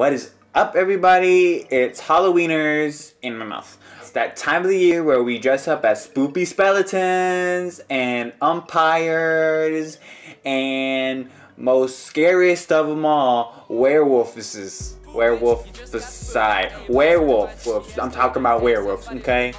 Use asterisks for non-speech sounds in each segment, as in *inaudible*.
What is up, everybody? It's Halloweeners in my mouth. It's that time of the year where we dress up as spoopy skeletons and umpires and most scariest of them all, werewolves. Werewolf beside werewolf. I'm talking about werewolves, okay?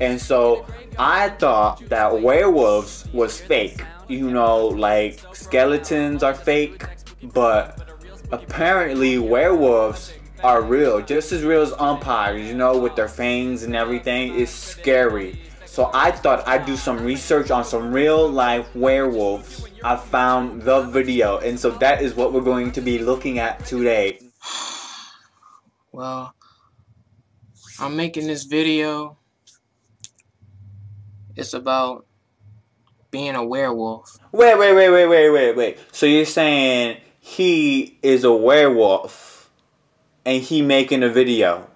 And so I thought that werewolves was fake. You know, like skeletons are fake, but apparently werewolves are real, just as real as umpires, you know, with their fangs and everything. It's scary. So I thought I'd do some research on some real life werewolves. I found the video, and so that is what we're going to be looking at today. *sighs* Well, I'm making this video. It's about being a werewolf. Wait, wait, wait, wait, wait, wait, wait. So you're saying he is a werewolf and he making a video.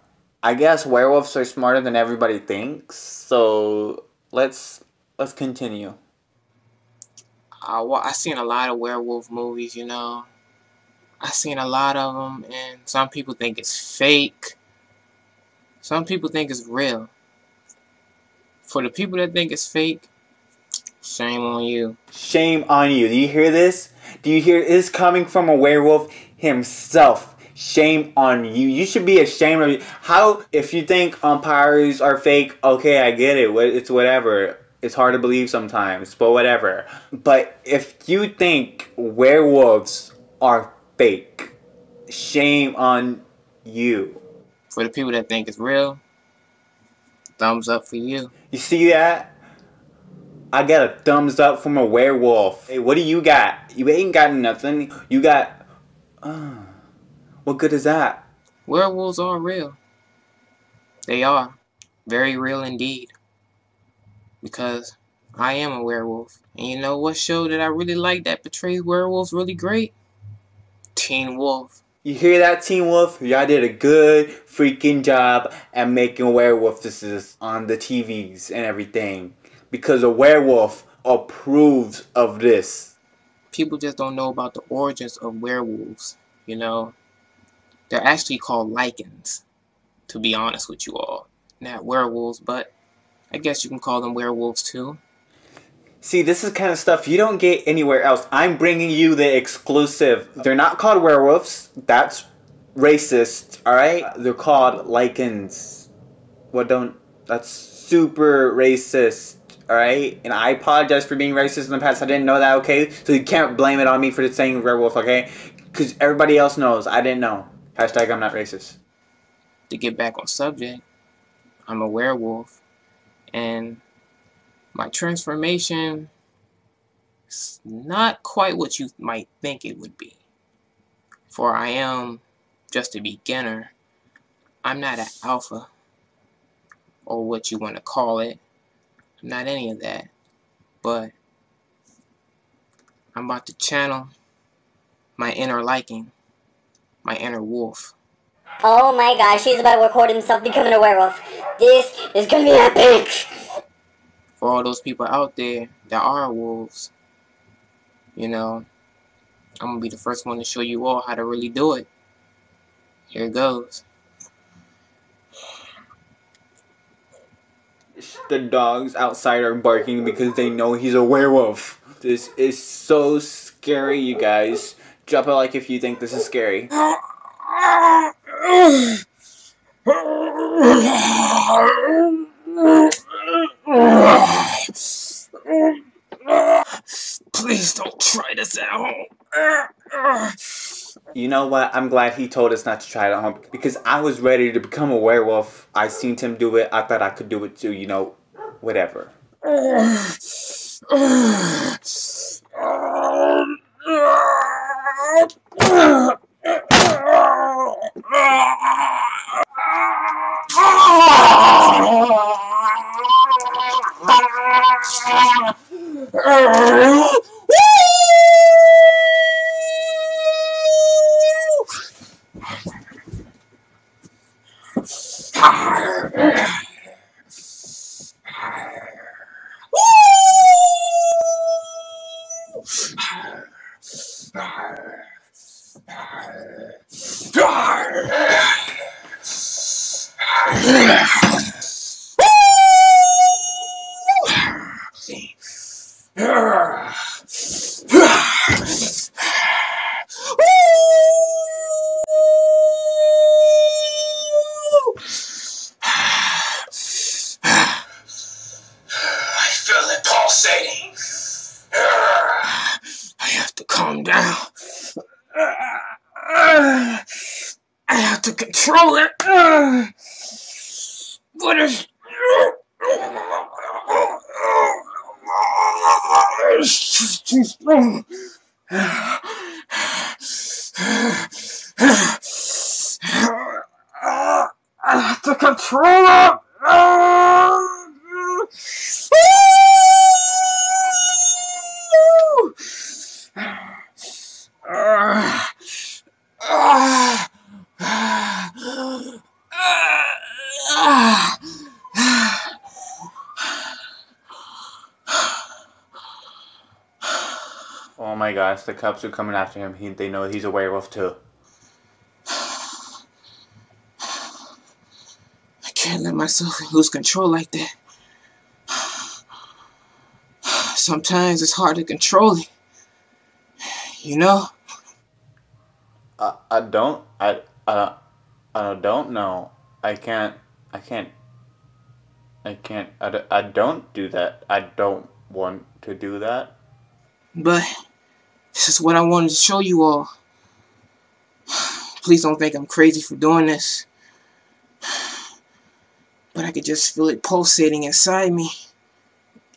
I guess werewolves are smarter than everybody thinks. So let's let's continue. I I seen a lot of werewolf movies, you know. I seen a lot of them, and some people think it's fake. Some people think it's real. For the people that think it's fake, shame on you. Shame on you. Do you hear this? Do you hear this coming from a werewolf himself? Shame on you. You should be ashamed of you. How, if you think umpires are fake, okay, I get it. It's whatever. It's hard to believe sometimes, but whatever. But if you think werewolves are fake, shame on you. For the people that think it's real, thumbs up for you. You see that? I got a thumbs up from a werewolf. Hey, what do you got? You ain't got nothing. You got. Uh, what good is that? Werewolves are real. They are. Very real indeed. Because I am a werewolf. And you know what show that I really like that portrays werewolves really great? Teen Wolf. You hear that, Teen Wolf? Y'all did a good freaking job at making werewolves on the TVs and everything because a werewolf approves of this. People just don't know about the origins of werewolves, you know. They're actually called lycans, to be honest with you all. Not werewolves, but I guess you can call them werewolves too. See, this is kind of stuff you don't get anywhere else. I'm bringing you the exclusive. They're not called werewolves. That's racist, alright? They're called lycans. What don't... That's super racist alright? And I apologize for being racist in the past. I didn't know that, okay? So you can't blame it on me for the saying werewolf, okay? Because everybody else knows. I didn't know. Hashtag I'm not racist. To get back on subject, I'm a werewolf. And my transformation is not quite what you might think it would be. For I am just a beginner. I'm not an alpha, or what you want to call it not any of that. But I'm about to channel my inner lycan, my inner wolf. Oh my gosh, he's about to record himself becoming a werewolf. This is gonna be epic! For all those people out there that are wolves, you know, I'm gonna be the first one to show you all how to really do it. Here it goes. The dogs outside are barking because they know he's a werewolf. This is so scary, you guys. Drop a like if you think this is scary. Please don't try this at home. You know what? I'm glad he told us not to try it at home because I was ready to become a werewolf. I seen him do it. I thought I could do it too. You know, whatever. Star! Have to control it. What is. It's too strong. I have to control it. Oh my gosh, the cops are coming after him. He, they know he's a werewolf too. I can't let myself lose control like that. Sometimes it's hard to control it. You know? I, I don't I I I don't know. I can't I can't I can't I, I don't do that. I don't want to do that. But this is what I wanted to show you all. Please don't think I'm crazy for doing this. But I could just feel it pulsating inside me.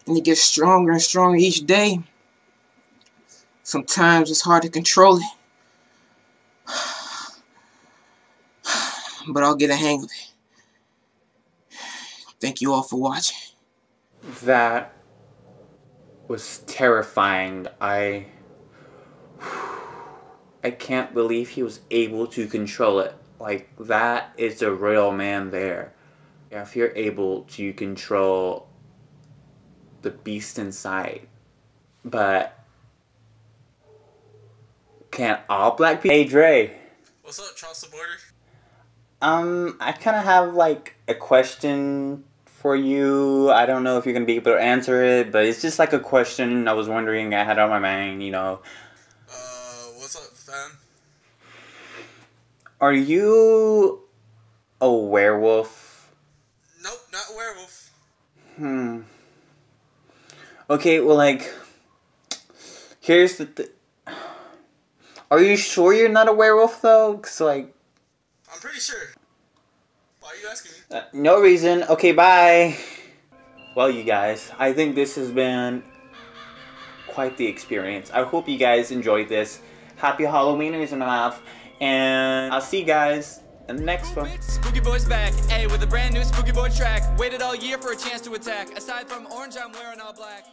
And it gets stronger and stronger each day. Sometimes it's hard to control it. But I'll get a hang of it. Thank you all for watching. That was terrifying. I I can't believe he was able to control it. Like that is a real man there. Yeah, if you're able to control the beast inside. But can't all black people Hey Dre. What's up, Charles the Border? Um, I kind of have like a question for you. I don't know if you're gonna be able to answer it, but it's just like a question I was wondering. I had on my mind. You know, are you a werewolf? Nope, not a werewolf. Hmm. Okay, well, like, here's the. Th- are you sure you're not a werewolf though? Cause like, I'm pretty sure. Why are you asking me? Uh, no reason. Okay, bye. Well, you guys, I think this has been quite the experience. I hope you guys enjoyed this. Happy Halloweeners in my mouth. And I'll see you guys in the next one. Spooky Boy's back, hey, with a brand new Spooky Boy track. Waited all year for a chance to attack. Aside from orange, I'm wearing all black.